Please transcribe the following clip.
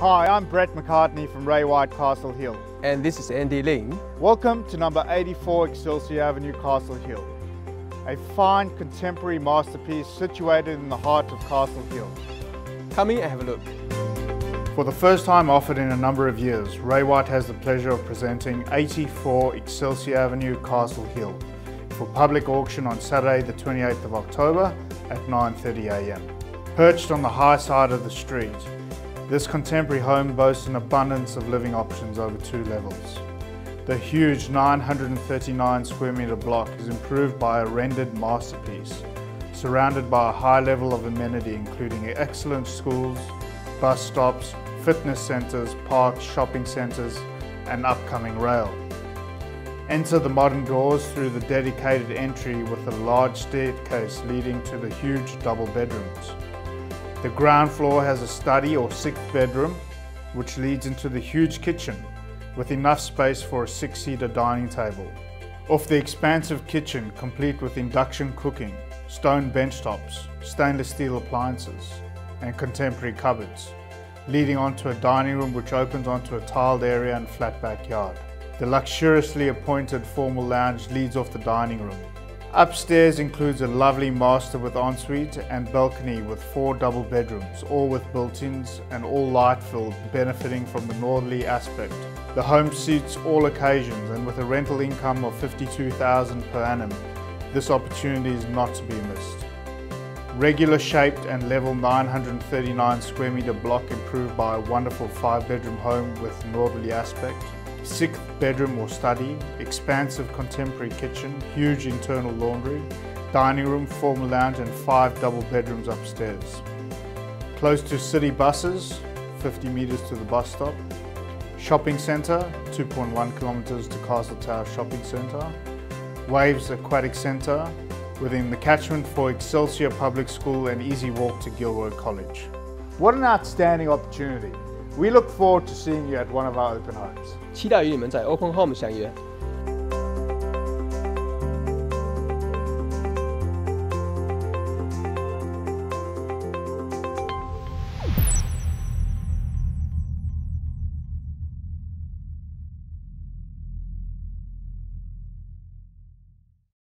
Hi, I'm Brett McCartney from Ray White Castle Hill. And this is Andy Ling. Welcome to number 84 Excelsior Avenue, Castle Hill. A fine contemporary masterpiece situated in the heart of Castle Hill. Come in and have a look. For the first time offered in a number of years, Ray White has the pleasure of presenting 84 Excelsior Avenue, Castle Hill for public auction on Saturday the 28th of October at 9.30am. Perched on the high side of the street, this contemporary home boasts an abundance of living options over two levels. The huge 939 square metre block is improved by a rendered masterpiece, surrounded by a high level of amenity including excellent schools, bus stops, fitness centres, parks, shopping centres and upcoming rail. Enter the modern doors through the dedicated entry with a large staircase leading to the huge double bedrooms. The ground floor has a study or sixth bedroom, which leads into the huge kitchen with enough space for a six-seater dining table. Off the expansive kitchen, complete with induction cooking, stone bench tops, stainless steel appliances, and contemporary cupboards, leading onto a dining room which opens onto a tiled area and flat backyard. The luxuriously appointed formal lounge leads off the dining room. Upstairs includes a lovely master with ensuite and balcony with four double bedrooms, all with built-ins and all light-filled, benefiting from the northerly aspect. The home suits all occasions and with a rental income of 52,000 per annum, this opportunity is not to be missed. Regular shaped and level 939 square metre block improved by a wonderful five bedroom home with northerly aspect sixth bedroom or study, expansive contemporary kitchen, huge internal laundry, dining room, formal lounge and five double bedrooms upstairs. Close to city buses, 50 metres to the bus stop. Shopping centre, 2.1 kilometres to Castle Tower Shopping Centre. Waves Aquatic Centre, within the catchment for Excelsior Public School and easy walk to Gilroy College. What an outstanding opportunity. We look forward to seeing you at one of our open homes. 期待与你们在 Open Home 相约。